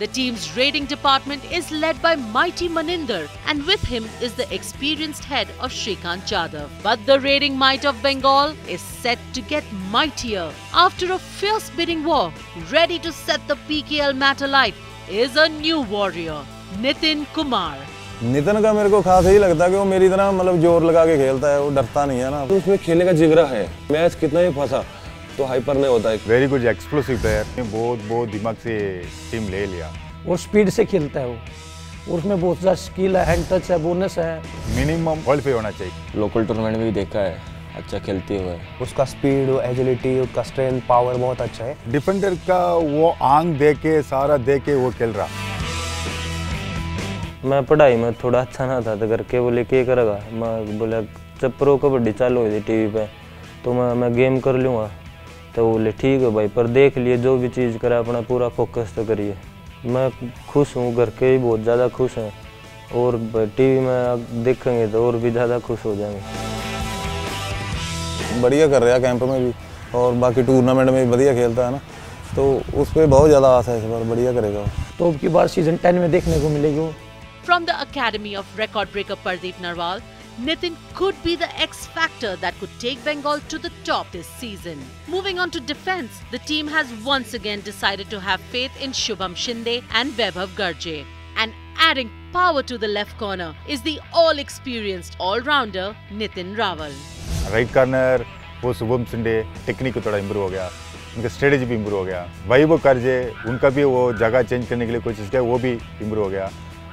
The team's raiding department is led by mighty Maninder and with him is the experienced head of Shrikant Jadhav. But the raiding might of Bengal is set to get mightier. After a fierce bidding war, ready to set the PKL mat alight is a new warrior, Nitin Kumar. Nitin का मेरे को खास यही लगता है कि वो मेरी तरह मतलब जोर लगा के खेलता है वो डरता नहीं है ना तो उसमें खेलने का जिगरा है मैच कितना ही फंसा तो हाइपर नहीं होता है। वेरी गुड एक्सप्लोसिव प्लेयर बहुत बहुत दिमाग से टीम ले लिया। और स्पीड से खेलता है वो। और उसमें बहुत ज़्यादा स्किल है हैंड टच है बोनस है। मिनिमम क्वालिफाई होना चाहिए। लोकल टूर्नामेंट में भी देखा है। अच्छा खेलते हुए। उसका स्पीड एजिलिटी उसका स्ट्रेंथ पावर बहुत अच्छा है। डिफेंडर का वो आँख दे के सारा दे के वो खेल रहा। मैं पढ़ाई में थोड़ा अच्छा ना था तो करके बोले क्या करेगा? मैं बोले जब प्रो कबड्डी चालू हुई थी टीवी पे तो मैं मैं गेम कर लूँगा। तो बोले ठीक है भाई पर देख लिए जो भी चीज़ करे अपना पूरा फोकस तो करिए। मैं खुश हूँ घर के भी बहुत ज़्यादा खुश हैं। और टीवी में अब देखेंगे तो और भी ज़्यादा खुश हो जाएँगे। बढ़िया कर रहा कैंप में भी और बाकी टूर्नामेंट में भी बढ़िया खेलता है ना। तो उस पर बहुत ज़्यादा आशा है इस बार बढ़िया करेगा तो अब की बार सीज़न टेन में देखने को मिलेगी वो। From the academy of record breaker Pardeep Narwal, Nitin could be the X factor that could take Bengal to the top this season. Moving on to defense, the team has once again decided to have faith in Shubham Shinde and Vaibhav Garje. And adding power to the left corner is the all-experienced all-rounder Nitin Rawal. Right corner वो Shubham Sinde technique थोड़ा improve हो गया उनका strategy भी improve हो गया वही वो कर्जे उनका भी वो जगह चेंज करने के लिए कोशिश किया वो भी इम्प्रूव हो गया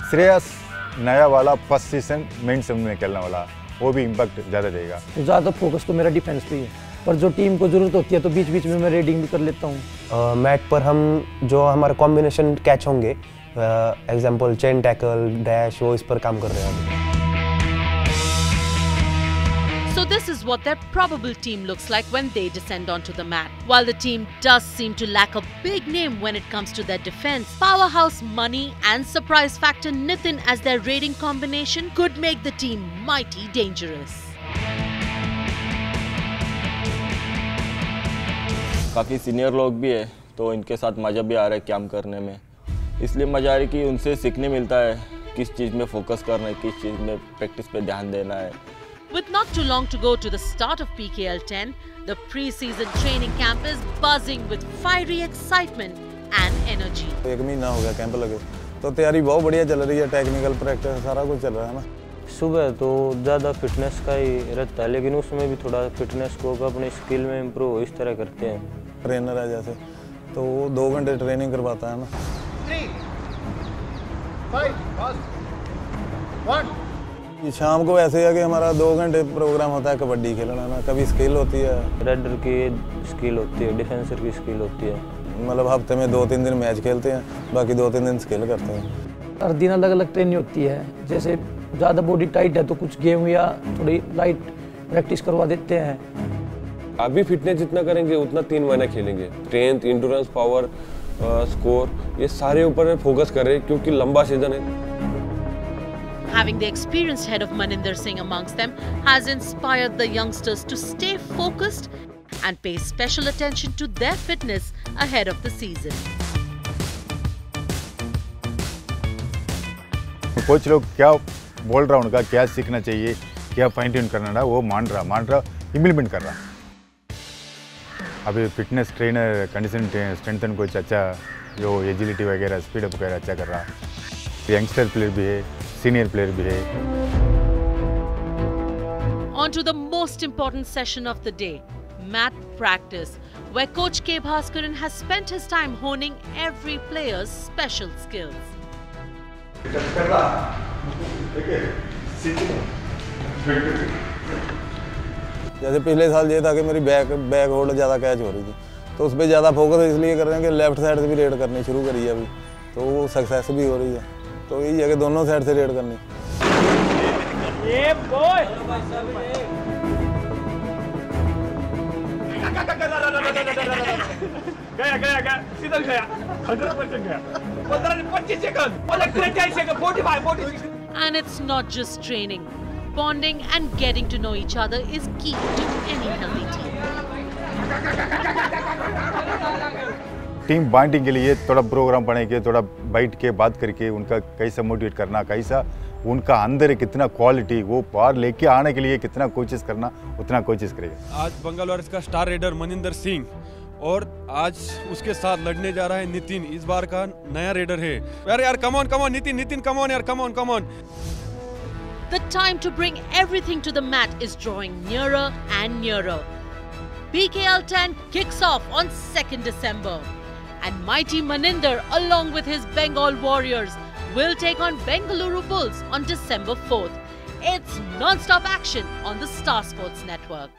श्रेयस नया वाला फ़र्स्ट सीज़न मेन सेवन में खेलने वाला वो भी इम्पैक्ट ज़्यादा देगा। तो ज़्यादा फोकस तो मेरा डिफेंस पे ही है। पर जो टीम को ज़रूरत होती है तो बीच बीच में मैं रेडिंग भी कर लेता हूँ। मैट पर हम जो हमारे कॉम्बिनेशन कैच होंगे एग्ज़ाम्पल चेन टैकल डैश वो इस पर काम कर रहे हैं। So this is what their probable team looks like when they descend onto the mat. While the team does seem to lack a big name when it comes to their defense, powerhouse money and surprise factor Nitin as their raiding combination could make the team mighty dangerous. काफ़ी senior लोग भी है तो इनके साथ मज़ा भी आ रहा है काम करने में इसलिए मज़ा आ रही कि उनसे सीखने मिलता है किस चीज़ में फोकस करना है किस चीज़ में प्रैक्टिस पे ध्यान देना है With not too long to go to the start of PKL 10, the pre-season training camp is buzzing with fiery excitement and energy. एक महीना हो गया कैंप लगे। तो तैयारी बहुत बढ़िया चल रही है टेक्निकल प्रैक्टिस सारा कुछ चल रहा है ना? सुबह तो ज़्यादा फिटनेस का ही रहता है लेकिन उसमें भी थोड़ा फिटनेस को अपनी स्किल में इम्प्रूव इस तरह करते हैं। ट्रेनर है जैसे तो वो दो घंटे ट्रेनिंग करवाता है ना? ये शाम को ऐसे है कि हमारा दो घंटे प्रोग्राम होता है कबड्डी खेलना ना कभी स्किल होती है। रेडर की स्किल होती है डिफेंसर की स्किल होती है। मतलब हफ़्ते में दो तीन दिन मैच खेलते हैं बाकी दो तीन दिन स्किल करते हैं। हर दिन अलग अलग ट्रेनिंग होती है। जैसे ज़्यादा बॉडी टाइट है तो कुछ गेम या थोड़ी लाइट प्रैक्टिस करवा देते हैं। अभी फिटनेस जितना करेंगे उतना तीन महीना खेलेंगे। स्ट्रेंथ इंडोरेंस पावर स्कोर ये सारे ऊपर फोकस कर रहे हैं क्योंकि लंबा सीज़न है। Having the experienced head of Maninder Singh amongst them has inspired the youngsters to stay focused and pay special attention to their fitness ahead of the season. Coach लोग क्या बोल रहा उनका क्या सीखना चाहिए क्या फाइन ट्यून करना है वो मान रहा मान रहा इम्प्लीमेंट कर रहा अभी fitness trainer condition strengthen coach अच्छा जो एजिलिटी वगैरह स्पीड अप वगैरह अच्छा कर रहा यंगस्टर प्लेयर भी है सीनियर प्लेयर भी है On to the most important session of the day, mat practice, where Coach K. Bhaskaran has spent his time honing every player's special skills. जैसे पिछले साल ये था कि मेरी बैक बैक होल्ड ज़्यादा कैच हो रही थी तो उस पर ज़्यादा फोकस इसलिए कर रहे हैं कि लेफ़्ट साइड से भी रेड करनी शुरू करी है अभी तो वो सक्सेस भी हो रही है तो यही है कि दोनों साइड से रेड करनी गया गया गया सीधा गया हंड्रेड परसेंट गया पंद्रह पच्चीस सेकंड बोले त्रेचाळीस second forty five forty And it's not just training. Bonding and getting to know each other is key to any healthy team. Team binding के लिए थोड़ा प्रोग्राम बने के थोड़ा बैठ के बात करके उनका कैसा मोटिवेट करना कैसा उनका अंदर कितना क्वालिटी वो पार लेके आने के लिए कितना कोशिश करना उतना कोशिश करेगा आज बंगाल वारियर्स का स्टार रेडर मनिंदर सिंह और आज उसके साथ लड़ने जा रहा है नितिन इस बार का नया रेडर है यार यार come on come on Nitin Nitin come on यार come on come on The time to bring everything to the mat is drawing nearer and nearer. BKL 10 kicks off on 2nd December. And mighty Maninder, along with his Bengal Warriors, will take on Bengaluru Bulls on December 4th. It's non-stop action on the Star Sports Network.